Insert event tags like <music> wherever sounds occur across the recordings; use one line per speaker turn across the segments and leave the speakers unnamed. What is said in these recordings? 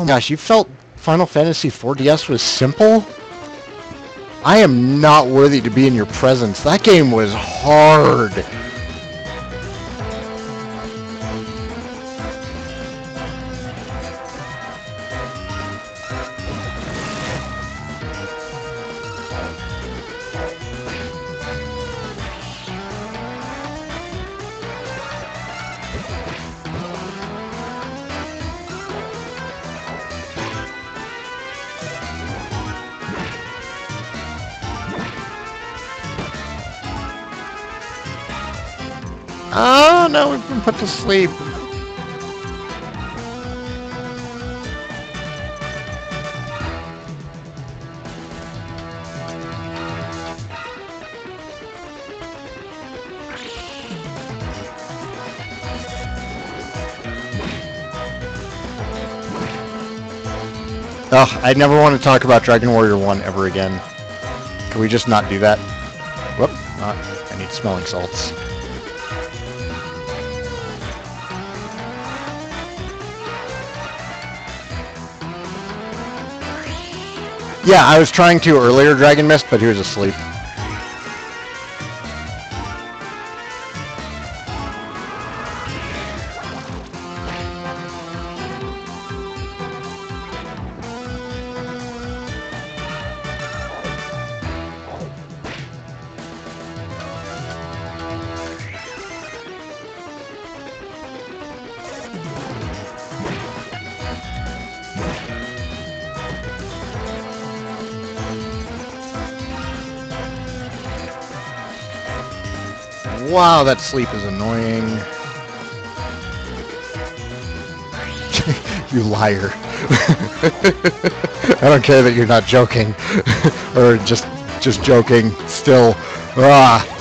Oh gosh, you felt Final Fantasy 4DS was simple? I am not worthy to be in your presence. That game was hard. To sleep. Ugh, I never want to talk about Dragon Warrior 1 ever again. Can we just not do that? Whoop, not. I need smelling salts. Yeah, I was trying to earlier Dragon Mist, but he was asleep. Wow, that sleep is annoying. <laughs> you liar. <laughs> I don't care that you're not joking. <laughs> or just just joking still. Ah.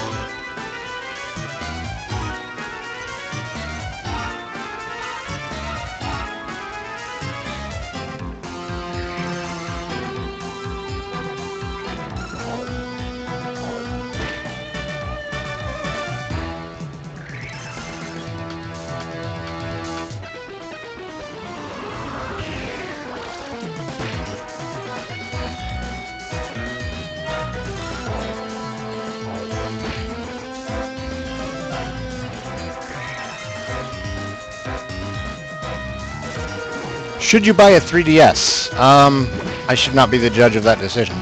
Should you buy a 3DS? Um, I should not be the judge of that decision.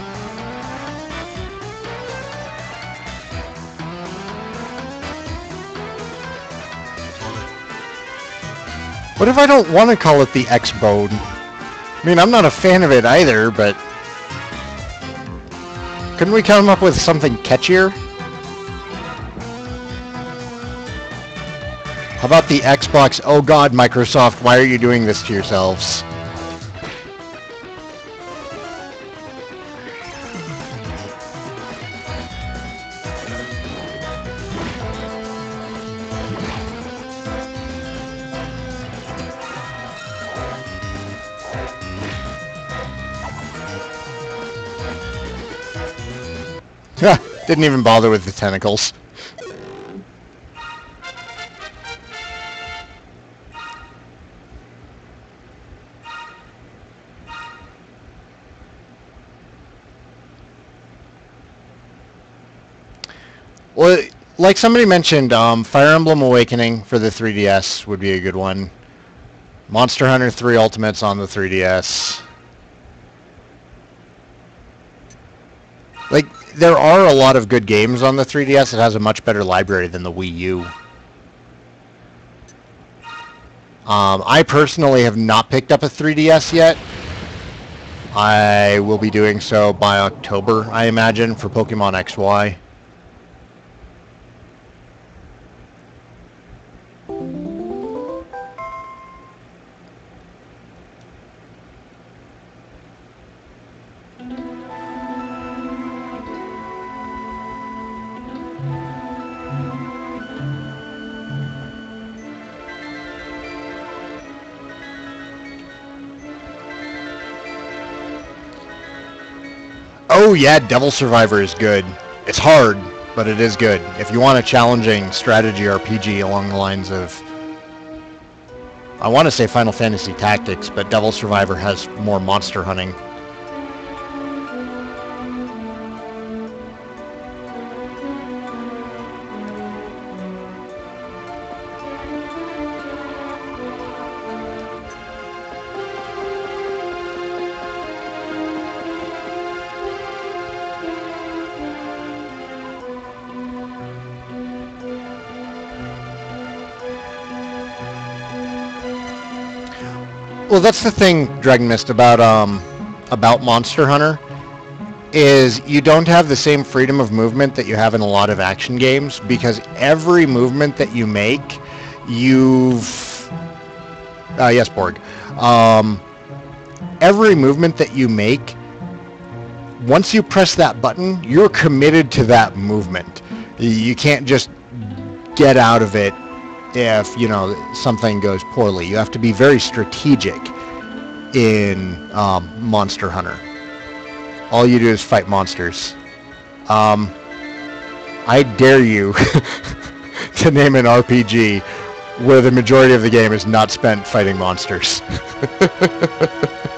What if I don't want to call it the X-Bone? I mean, I'm not a fan of it either, but... Couldn't we come up with something catchier? How about the Xbox? Oh god, Microsoft, why are you doing this to yourselves? <laughs> Didn't even bother with the tentacles. Like somebody mentioned, um, Fire Emblem Awakening for the 3DS would be a good one. Monster Hunter 3 Ultimates on the 3DS. Like, there are a lot of good games on the 3DS. It has a much better library than the Wii U. Um, I personally have not picked up a 3DS yet. I will be doing so by October, I imagine, for Pokemon XY. Oh yeah, Devil Survivor is good. It's hard, but it is good. If you want a challenging strategy RPG along the lines of I want to say Final Fantasy Tactics, but Devil Survivor has more monster hunting. Well, that's the thing, Dragon Mist, about um, about Monster Hunter, is you don't have the same freedom of movement that you have in a lot of action games because every movement that you make, you've uh, yes, Borg. Um, every movement that you make, once you press that button, you're committed to that movement. You can't just get out of it if you know something goes poorly. You have to be very strategic in um, Monster Hunter. All you do is fight monsters. Um, I dare you <laughs> to name an RPG where the majority of the game is not spent fighting monsters. <laughs>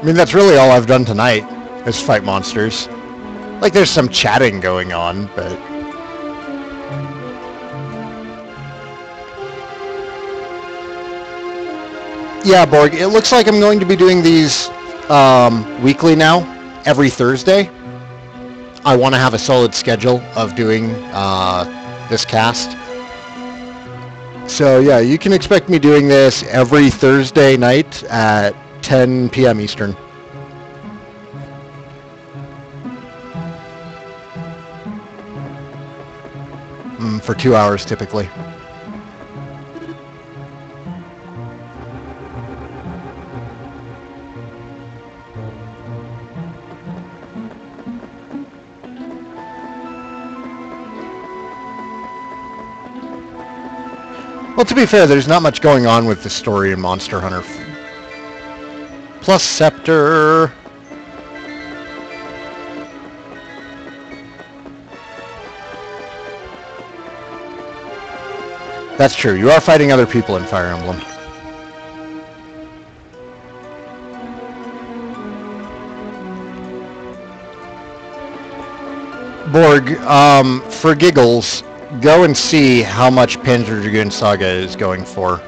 I mean, that's really all I've done tonight, is fight monsters. Like, there's some chatting going on, but... Yeah, Borg, it looks like I'm going to be doing these um, weekly now, every Thursday. I want to have a solid schedule of doing uh, this cast. So yeah, you can expect me doing this every Thursday night at 10 p.m. Eastern. Mm, for two hours typically. Well, to be fair, there's not much going on with the story in Monster Hunter plus scepter. That's true. You are fighting other people in Fire Emblem. Borg, um, for giggles, go and see how much Panzer Dragoon Saga is going for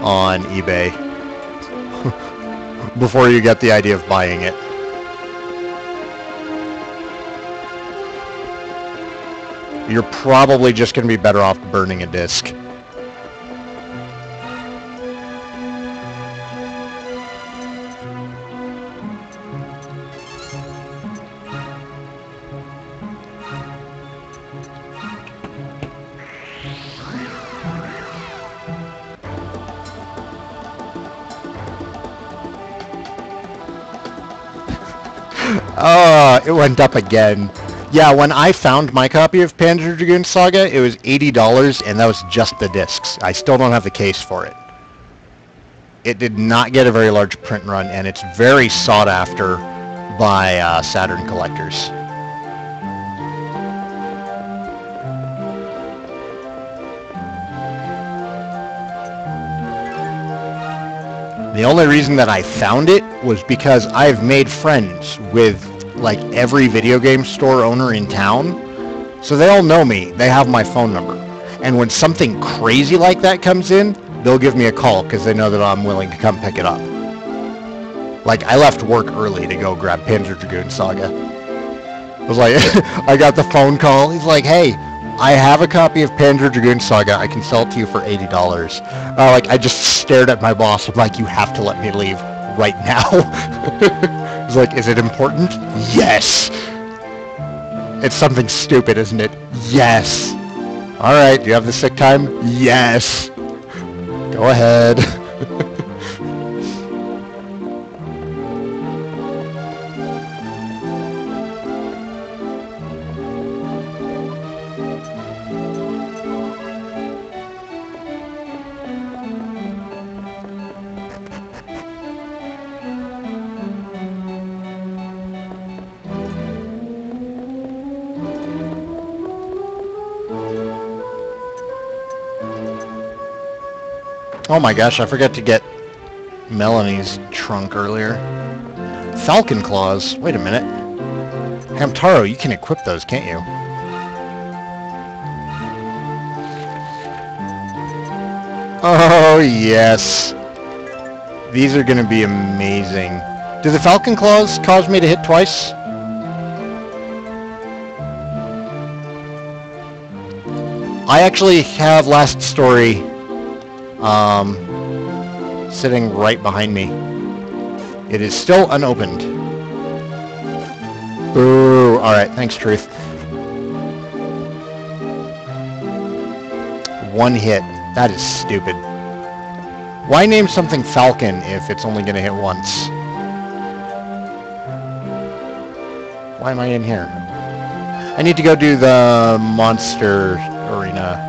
on eBay before you get the idea of buying it. You're probably just going to be better off burning a disc. Oh, it went up again. Yeah, when I found my copy of Panzer Dragoon Saga, it was $80, and that was just the discs. I still don't have the case for it. It did not get a very large print run, and it's very sought after by uh, Saturn collectors. The only reason that I found it was because I've made friends with like every video game store owner in town. So they all know me. They have my phone number. And when something crazy like that comes in, they'll give me a call because they know that I'm willing to come pick it up. Like, I left work early to go grab Panzer Dragoon Saga. I was like, <laughs> I got the phone call. He's like, hey, I have a copy of Panzer Dragoon Saga. I can sell it to you for $80. Uh, like, I just stared at my boss. I'm like, you have to let me leave right now. <laughs> He's like, is it important? Yes. It's something stupid, isn't it? Yes. All right, do you have the sick time? Yes. Go ahead. <laughs> Oh my gosh, I forgot to get Melanie's trunk earlier. Falcon Claws. Wait a minute. Hamtaro, you can equip those, can't you? Oh, yes. These are going to be amazing. Do the Falcon Claws cause me to hit twice? I actually have Last Story um, sitting right behind me. It is still unopened. Ooh, alright, thanks, Truth. One hit. That is stupid. Why name something Falcon if it's only going to hit once? Why am I in here? I need to go do the monster arena,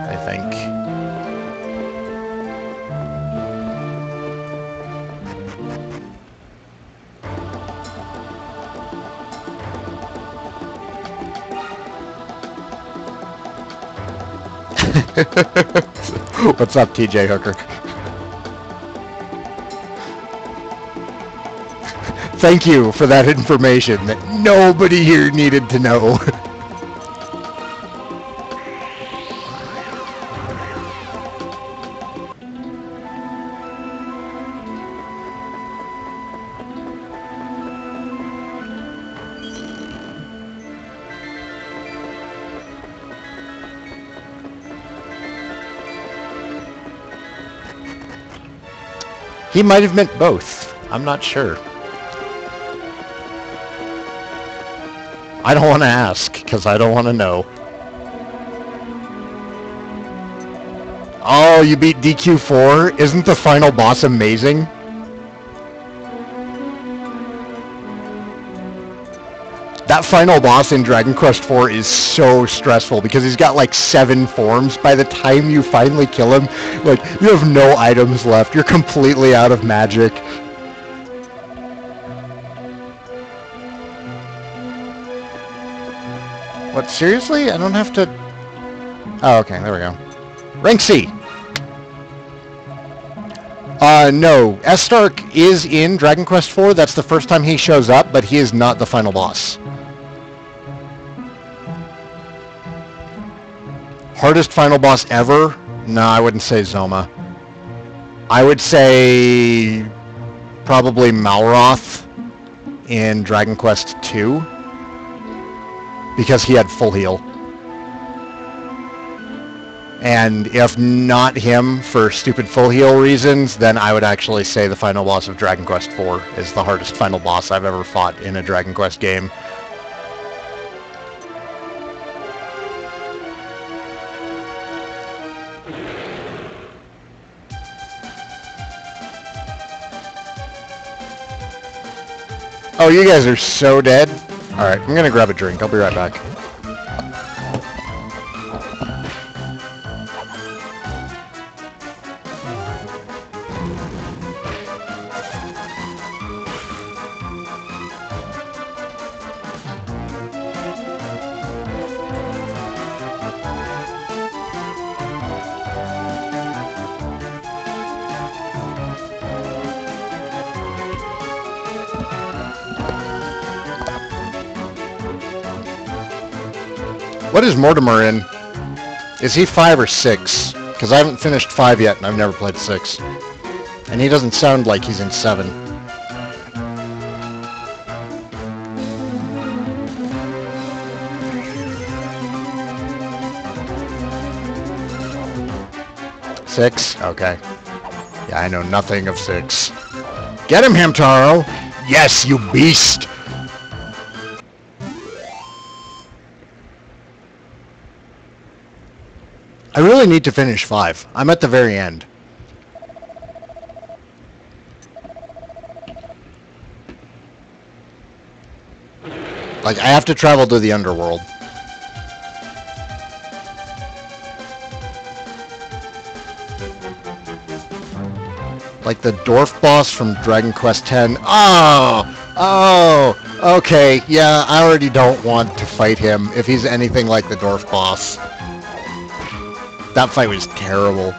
<laughs> What's up, TJ Hooker? Thank you for that information that nobody here needed to know. <laughs> he might have meant both. I'm not sure. I don't want to ask, because I don't want to know. Oh, you beat DQ4? Isn't the final boss amazing? That final boss in Dragon Quest IV is so stressful because he's got like seven forms. By the time you finally kill him, like, you have no items left. You're completely out of magic. What, seriously? I don't have to... Oh, okay, there we go. Rank C! Uh, no. Estark is in Dragon Quest IV. That's the first time he shows up, but he is not the final boss. Hardest final boss ever? No, I wouldn't say Zoma. I would say probably Malroth in Dragon Quest II because he had full heal. And if not him for stupid full heal reasons, then I would actually say the final boss of Dragon Quest IV is the hardest final boss I've ever fought in a Dragon Quest game. Oh, you guys are so dead. Alright, I'm gonna grab a drink. I'll be right back. What is Mortamor in? Is he five or six? Because I haven't finished five yet, and I've never played six. And he doesn't sound like he's in seven. Six? Okay. Yeah, I know nothing of six. Get him, Hamtaro! Yes, you beast! Really need to finish five. I'm at the very end. Like, I have to travel to the underworld. Like the dwarf boss from Dragon Quest X. Oh! Oh! Okay, yeah, I already don't want to fight him if he's anything like the dwarf boss. That fight was terrible.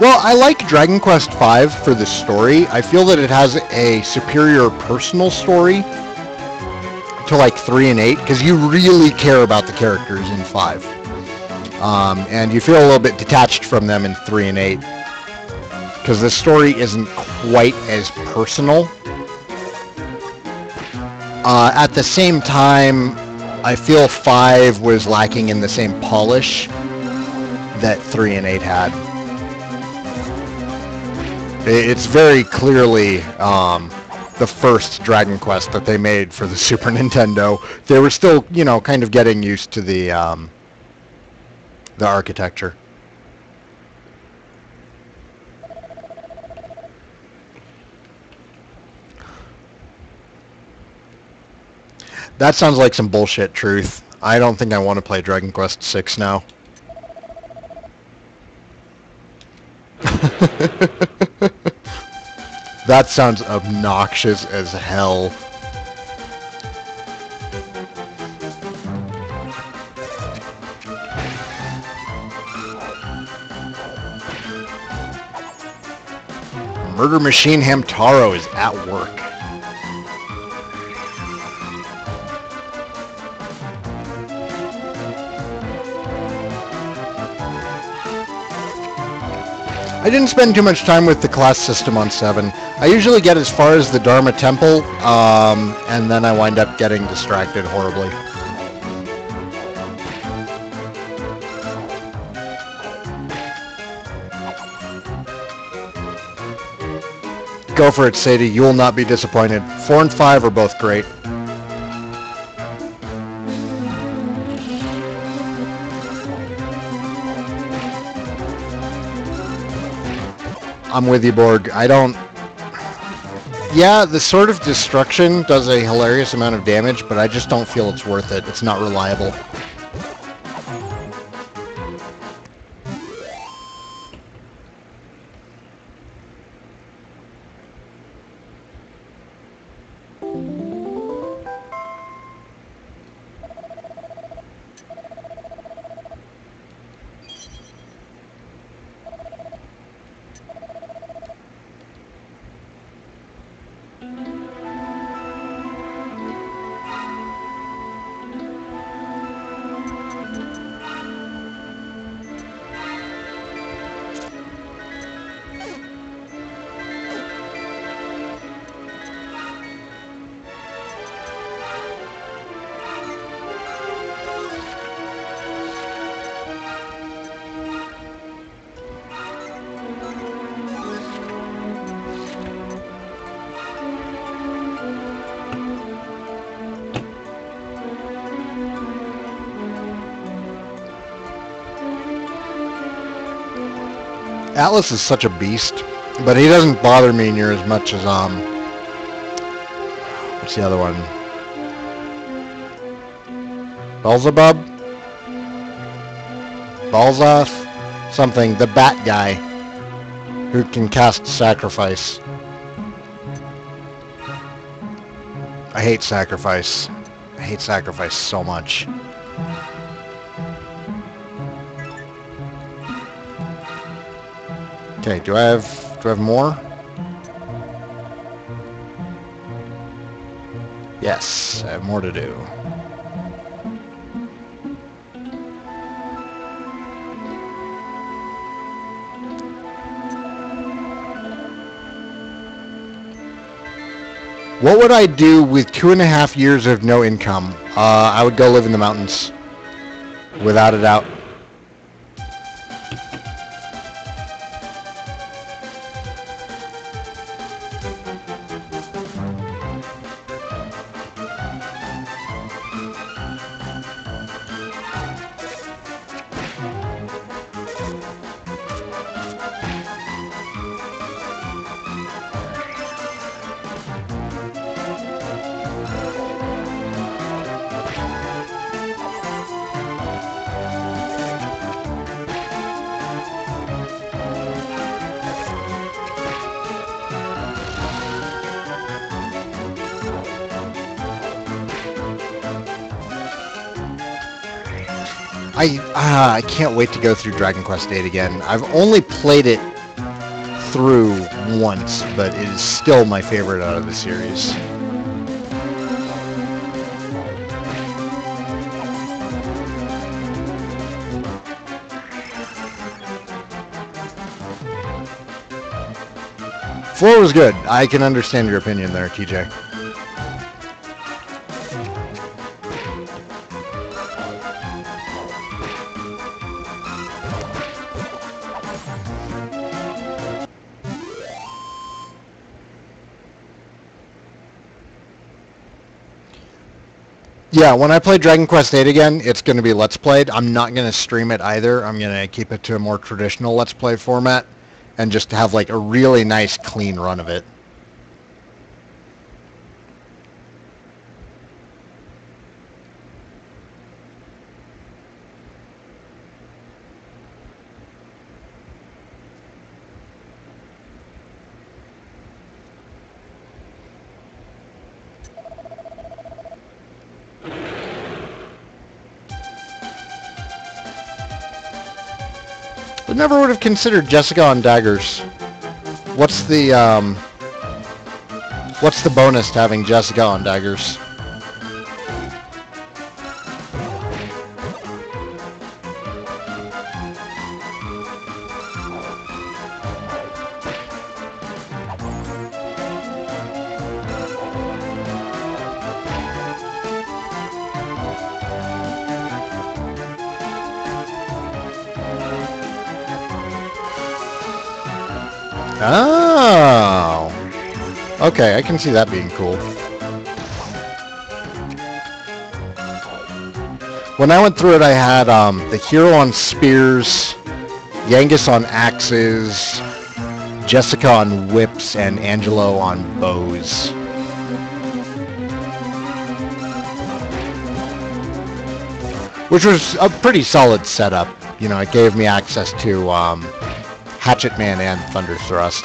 Well, I like Dragon Quest V for the story. I feel that it has a superior personal story to like 3 and 8 because you really care about the characters in 5. Um, and you feel a little bit detached from them in 3 and 8 because the story isn't quite as personal uh, at the same time, I feel 5 was lacking in the same polish that 3 and 8 had. It's very clearly um, the first Dragon Quest that they made for the <laughs> Super Nintendo. They were still, you know, kind of getting used to the um, the architecture. That sounds like some bullshit truth. I don't think I want to play Dragon Quest 6 now. <laughs> that sounds obnoxious as hell. Murder Machine Hamtaro is at work. I didn't spend too much time with the class system on 7. I usually get as far as the Dharma Temple, um, and then I wind up getting distracted horribly. Go for it, Sadie. You will not be disappointed. 4 and 5 are both great. I'm with you, Borg. I don't... Yeah, the Sword of Destruction does a hilarious amount of damage, but I just don't feel it's worth it. It's not reliable. Atlas is such a beast, but he doesn't bother me near as much as, um, what's the other one? Beelzebub? Balzath? Something. The bat guy who can cast Sacrifice. I hate Sacrifice. I hate Sacrifice so much. Okay, do I have do I have more? Yes, I have more to do. What would I do with two and a half years of no income? Uh, I would go live in the mountains. Without a doubt. I uh, I can't wait to go through Dragon Quest VIII again. I've only played it through once, but it is still my favorite out of the series. Four was good. I can understand your opinion there, TJ. Yeah, when I play Dragon Quest VIII again, it's going to be Let's Played. I'm not going to stream it either. I'm going to keep it to a more traditional Let's Play format and just have like a really nice clean run of it. Considered Jessica on daggers. What's the um, what's the bonus to having Jessica on daggers? I can see that being cool. When I went through it, I had um, the hero on spears, Yangus on axes, Jessica on whips, and Angelo on bows. Which was a pretty solid setup. You know, it gave me access to um, Hatchet Man and Thunder Thrust.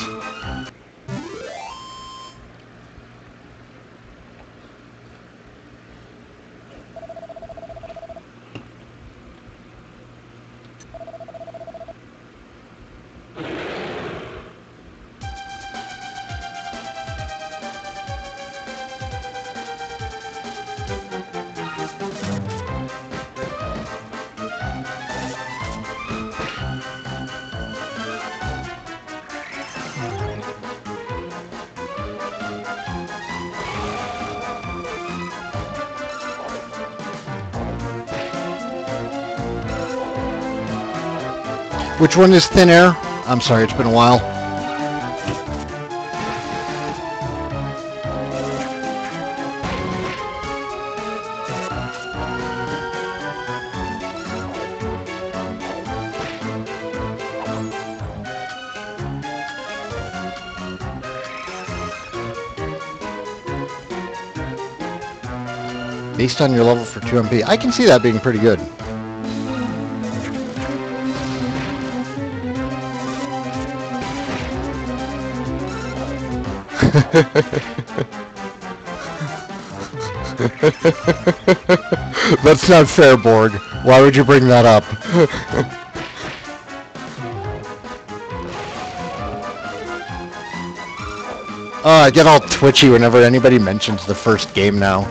Which one is Thin Air? I'm sorry, it's been a while. Based on your level for 2MP, I can see that being pretty good. <laughs> That's not fair, Borg. Why would you bring that up? oh, <laughs> I get all twitchy whenever anybody mentions the first game now.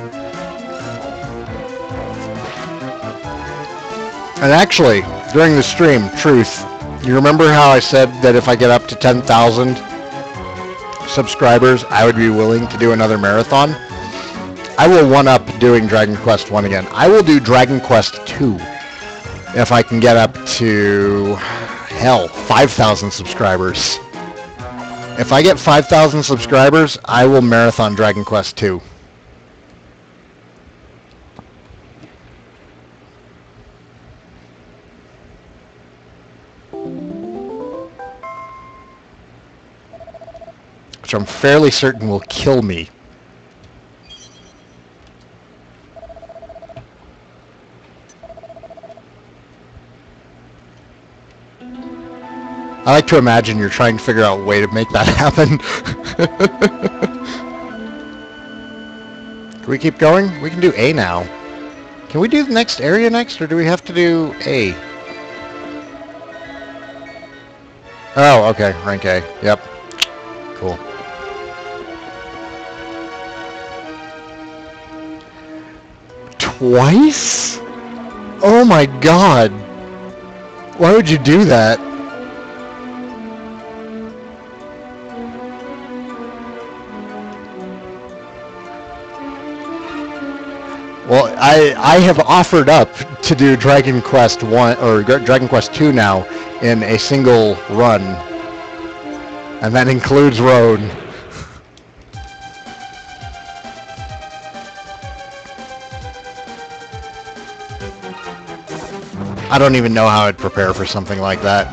And actually, during the stream, Truth, you remember how I said that if I get up to 10,000, subscribers, I would be willing to do another marathon. I will one up doing Dragon Quest 1 again. I will do Dragon Quest 2 if I can get up to, hell, 5,000 subscribers. If I get 5,000 subscribers, I will marathon Dragon Quest 2. Which I'm fairly certain will kill me. I like to imagine you're trying to figure out a way to make that <laughs> happen. can we keep going? We can do A now. Can we do the next area next, or do we have to do A? Oh, okay, rank A. Yep. Cool. Twice? Oh my god. Why would you do that? Well, I I have offered up to do Dragon Quest one or Dragon Quest two now in a single run, and that includes road. I don't even know how I'd prepare for something like that.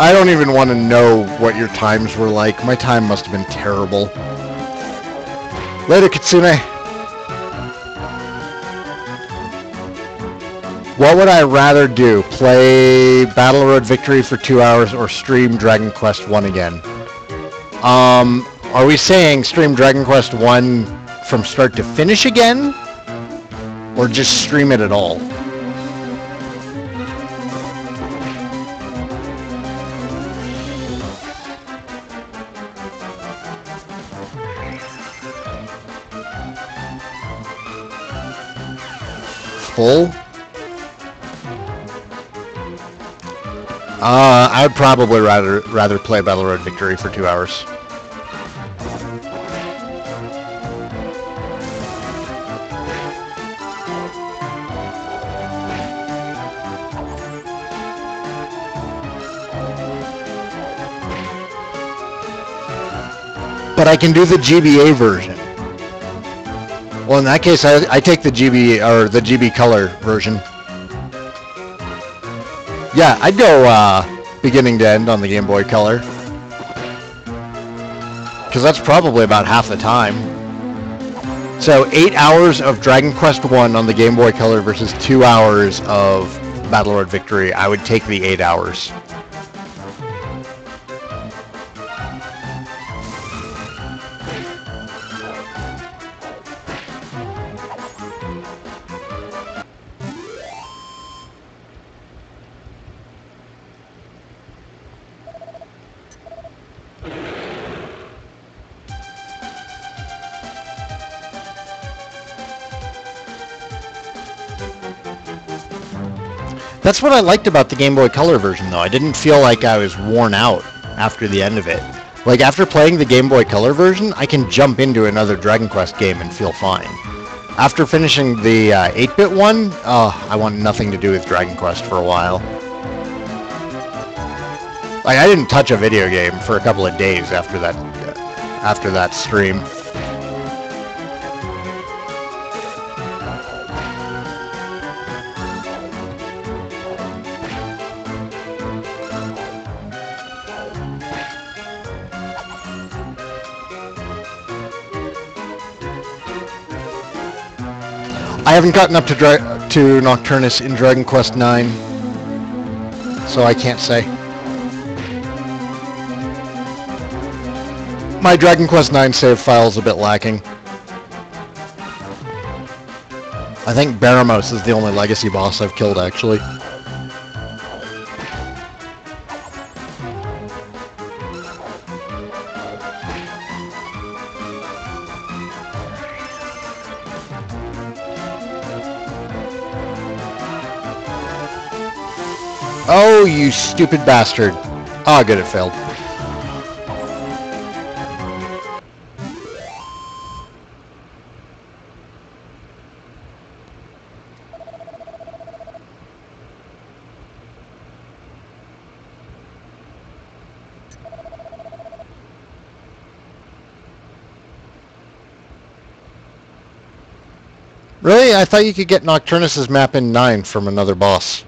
I don't even want to know what your times were like. My time must have been terrible. Later, Kitsune. What would I rather do? Play Battle Road Victory for two hours or stream Dragon Quest 1 again? Um, are we saying stream Dragon Quest 1 from start to finish again? Or just stream it at all? full? Uh, I'd probably rather rather play Battle Road Victory for two hours. But I can do the GBA version. Well, in that case, I, I take the GB or the GB color version. Yeah, I'd go uh, beginning to end on the Game Boy Color. Because that's probably about half the time. So, 8 hours of Dragon Quest 1 on the Game Boy Color versus 2 hours of Battle Road Victory. I would take the 8 hours. That's what I liked about the Game Boy Color version, though. I didn't feel like I was worn out after the end of it. Like, after playing the Game Boy Color version, I can jump into another Dragon Quest game and feel fine. After finishing the 8-bit uh, one, oh, I want nothing to do with Dragon Quest for a while. Like, I didn't touch a video game for a couple of days after that, uh, after that stream. Haven't gotten up to to Nocturnus in Dragon Quest IX, so I can't say. My Dragon Quest IX save file is a bit lacking. I think Baramos is the only legacy boss I've killed, actually. You stupid bastard. Ah, oh, good, it failed. Really? I thought you could get Nocturnus's map in 9 from another boss.